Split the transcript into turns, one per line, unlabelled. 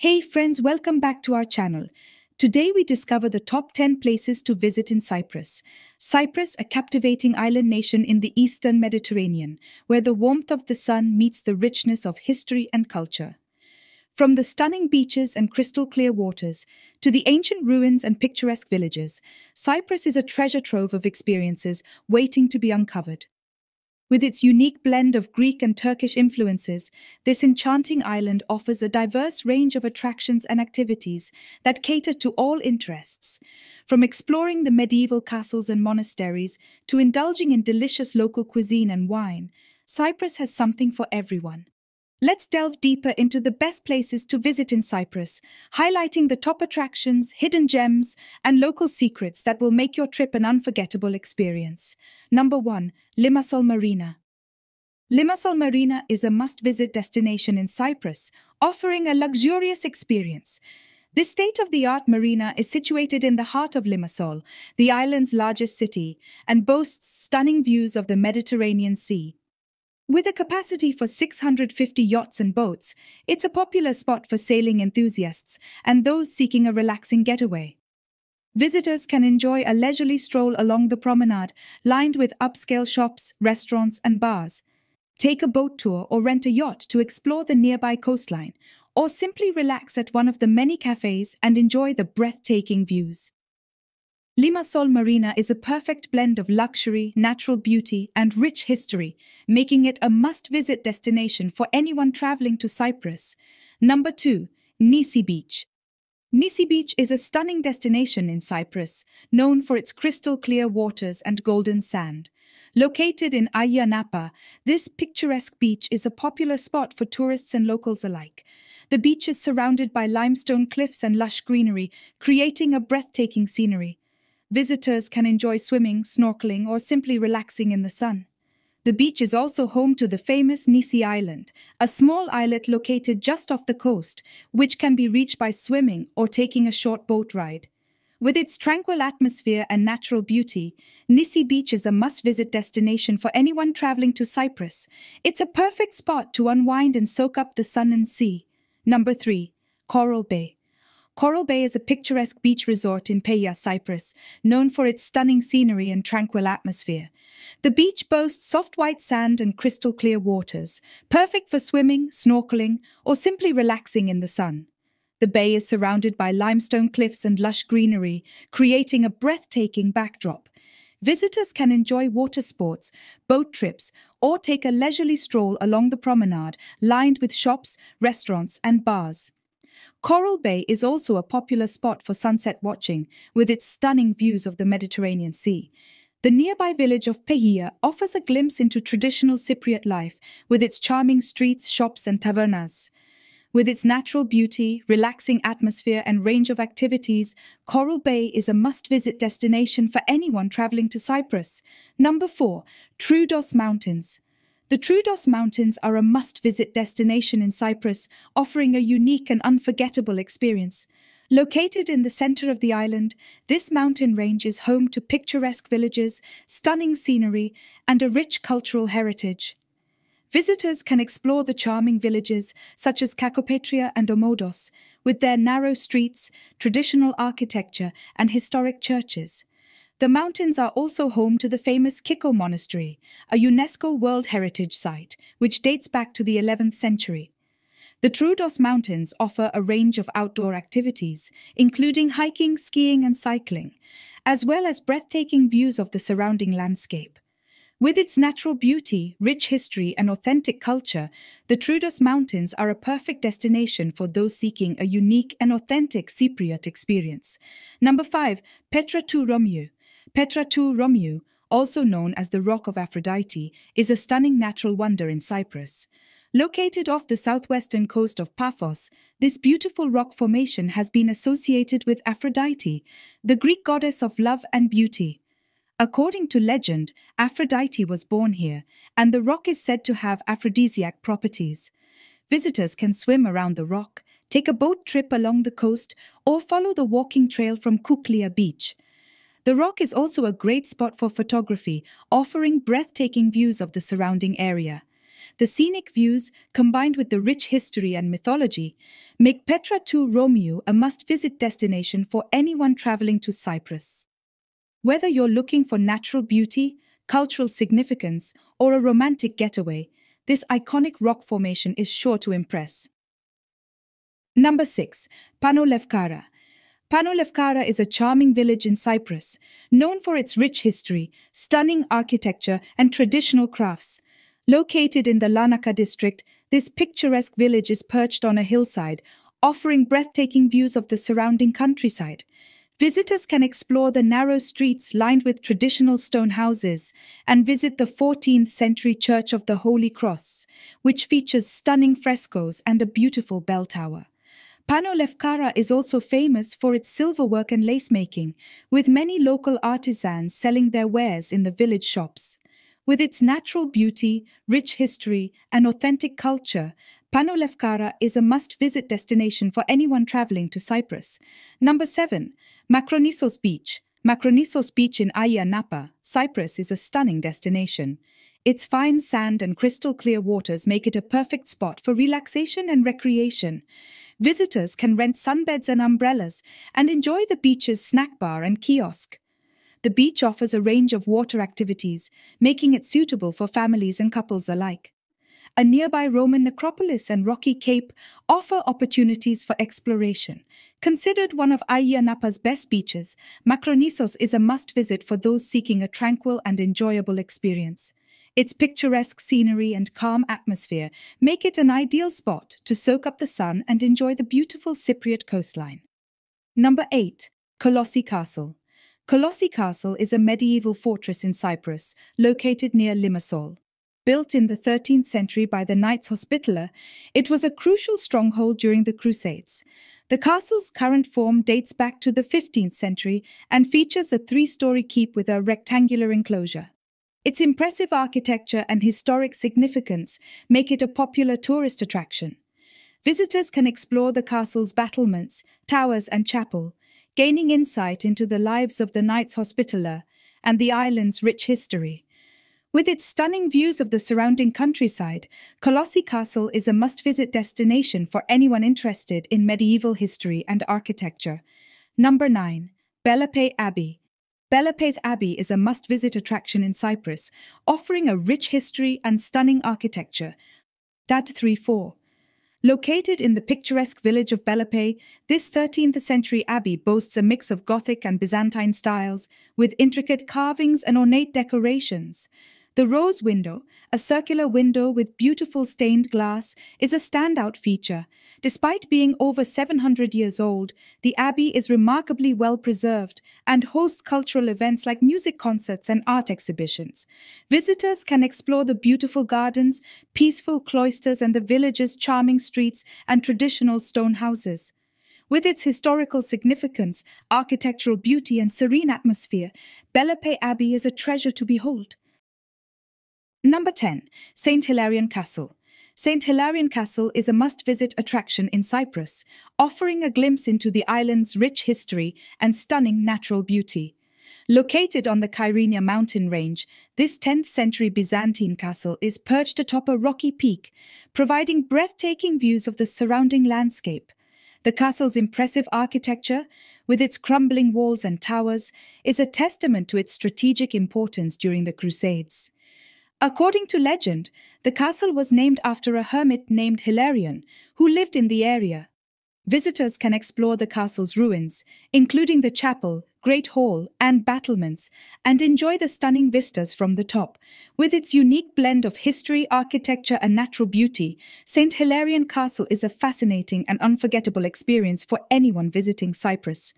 Hey friends, welcome back to our channel. Today we discover the top 10 places to visit in Cyprus. Cyprus, a captivating island nation in the eastern Mediterranean, where the warmth of the sun meets the richness of history and culture. From the stunning beaches and crystal clear waters to the ancient ruins and picturesque villages, Cyprus is a treasure trove of experiences waiting to be uncovered. With its unique blend of Greek and Turkish influences, this enchanting island offers a diverse range of attractions and activities that cater to all interests. From exploring the medieval castles and monasteries to indulging in delicious local cuisine and wine, Cyprus has something for everyone. Let's delve deeper into the best places to visit in Cyprus, highlighting the top attractions, hidden gems, and local secrets that will make your trip an unforgettable experience. Number 1. Limassol Marina. Limassol Marina is a must visit destination in Cyprus, offering a luxurious experience. This state of the art marina is situated in the heart of Limassol, the island's largest city, and boasts stunning views of the Mediterranean Sea. With a capacity for 650 yachts and boats, it's a popular spot for sailing enthusiasts and those seeking a relaxing getaway. Visitors can enjoy a leisurely stroll along the promenade, lined with upscale shops, restaurants, and bars. Take a boat tour or rent a yacht to explore the nearby coastline, or simply relax at one of the many cafes and enjoy the breathtaking views. Limassol Marina is a perfect blend of luxury, natural beauty, and rich history, making it a must visit destination for anyone traveling to Cyprus. Number 2. Nisi Beach. Nisi Beach is a stunning destination in Cyprus, known for its crystal clear waters and golden sand. Located in Ayia Napa, this picturesque beach is a popular spot for tourists and locals alike. The beach is surrounded by limestone cliffs and lush greenery, creating a breathtaking scenery. Visitors can enjoy swimming, snorkeling, or simply relaxing in the sun. The beach is also home to the famous Nisi Island, a small islet located just off the coast, which can be reached by swimming or taking a short boat ride. With its tranquil atmosphere and natural beauty, Nisi Beach is a must visit destination for anyone traveling to Cyprus. It's a perfect spot to unwind and soak up the sun and sea. Number 3. Coral Bay. Coral Bay is a picturesque beach resort in Peyia, Cyprus, known for its stunning scenery and tranquil atmosphere. The beach boasts soft white sand and crystal clear waters, perfect for swimming, snorkeling, or simply relaxing in the sun. The bay is surrounded by limestone cliffs and lush greenery, creating a breathtaking backdrop. Visitors can enjoy water sports, boat trips, or take a leisurely stroll along the promenade lined with shops, restaurants, and bars. Coral Bay is also a popular spot for sunset watching, with its stunning views of the Mediterranean Sea. The nearby village of Peyia offers a glimpse into traditional Cypriot life, with its charming streets, shops, and tavernas. With its natural beauty, relaxing atmosphere, and range of activities, Coral Bay is a must visit destination for anyone traveling to Cyprus. Number 4. Troodos Mountains. The Troodos Mountains are a must visit destination in Cyprus, offering a unique and unforgettable experience. Located in the center of the island, this mountain range is home to picturesque villages, stunning scenery, and a rich cultural heritage. Visitors can explore the charming villages such as Kakopetria and Omodos, with their narrow streets, traditional architecture, and historic churches. The mountains are also home to the famous Kykko Monastery, a UNESCO World Heritage Site, which dates back to the 11th century. The Troodos Mountains offer a range of outdoor activities, including hiking, skiing, and cycling, as well as breathtaking views of the surrounding landscape. With its natural beauty, rich history, and authentic culture, the Troodos Mountains are a perfect destination for those seeking a unique and authentic Cypriot experience. Number 5. Petra tou Romiou. Petra tou Romiou, also known as the Rock of Aphrodite, is a stunning natural wonder in Cyprus. Located off the southwestern coast of Paphos, this beautiful rock formation has been associated with Aphrodite, the Greek goddess of love and beauty. According to legend, Aphrodite was born here, and the rock is said to have aphrodisiac properties. Visitors can swim around the rock, take a boat trip along the coast, or follow the walking trail from Kuklia Beach. The rock is also a great spot for photography, offering breathtaking views of the surrounding area. The scenic views, combined with the rich history and mythology, make Petra tou Romiou a must-visit destination for anyone traveling to Cyprus. Whether you're looking for natural beauty, cultural significance, or a romantic getaway, this iconic rock formation is sure to impress. Number 6. Pano Lefkara. Pano Lefkara is a charming village in Cyprus, known for its rich history, stunning architecture, and traditional crafts. Located in the Larnaca district, this picturesque village is perched on a hillside, offering breathtaking views of the surrounding countryside. Visitors can explore the narrow streets lined with traditional stone houses and visit the 14th century Church of the Holy Cross, which features stunning frescoes and a beautiful bell tower. Pano Lefkara is also famous for its silverwork and lace making, with many local artisans selling their wares in the village shops. With its natural beauty, rich history, and authentic culture, Pano Lefkara is a must-visit destination for anyone traveling to Cyprus. Number 7. Makronissos Beach. Makronissos Beach in Ayia Napa, Cyprus is a stunning destination. Its fine sand and crystal clear waters make it a perfect spot for relaxation and recreation. Visitors can rent sunbeds and umbrellas and enjoy the beach's snack bar and kiosk. The beach offers a range of water activities, making it suitable for families and couples alike. A nearby Roman necropolis and rocky cape offer opportunities for exploration. Considered one of Ayia Napa's best beaches, Makronissos is a must visit for those seeking a tranquil and enjoyable experience. Its picturesque scenery and calm atmosphere make it an ideal spot to soak up the sun and enjoy the beautiful Cypriot coastline. Number 8. Kolossi Castle. Kolossi Castle is a medieval fortress in Cyprus, located near Limassol. Built in the 13th century by the Knights Hospitaller, it was a crucial stronghold during the Crusades. The castle's current form dates back to the 15th century and features a three story keep with a rectangular enclosure. Its impressive architecture and historic significance make it a popular tourist attraction. Visitors can explore the castle's battlements, towers, and chapel, gaining insight into the lives of the Knights Hospitaller and the island's rich history. With its stunning views of the surrounding countryside, Kolossi Castle is a must visit destination for anyone interested in medieval history and architecture. Number 9. Bellapais Abbey. Bellapais Abbey is a must visit attraction in Cyprus, offering a rich history and stunning architecture. Dat 3 4. Located in the picturesque village of Bellapei, this 13th century abbey boasts a mix of Gothic and Byzantine styles, with intricate carvings and ornate decorations. The rose window, a circular window with beautiful stained glass, is a standout feature. Despite being over 700 years old, the abbey is remarkably well preserved and hosts cultural events like music concerts and art exhibitions. Visitors can explore the beautiful gardens, peaceful cloisters, and the village's charming streets and traditional stone houses. With its historical significance, architectural beauty, and serene atmosphere, Bellapais Abbey is a treasure to behold. Number 10. St. Hilarion Castle. St. Hilarion Castle is a must visit attraction in Cyprus, offering a glimpse into the island's rich history and stunning natural beauty. Located on the Kyrenia mountain range, this 10th century Byzantine castle is perched atop a rocky peak, providing breathtaking views of the surrounding landscape. The castle's impressive architecture, with its crumbling walls and towers, is a testament to its strategic importance during the Crusades. According to legend, the castle was named after a hermit named Hilarion, who lived in the area. Visitors can explore the castle's ruins, including the chapel, great hall, and battlements, and enjoy the stunning vistas from the top. With its unique blend of history, architecture, and natural beauty, St. Hilarion Castle is a fascinating and unforgettable experience for anyone visiting Cyprus.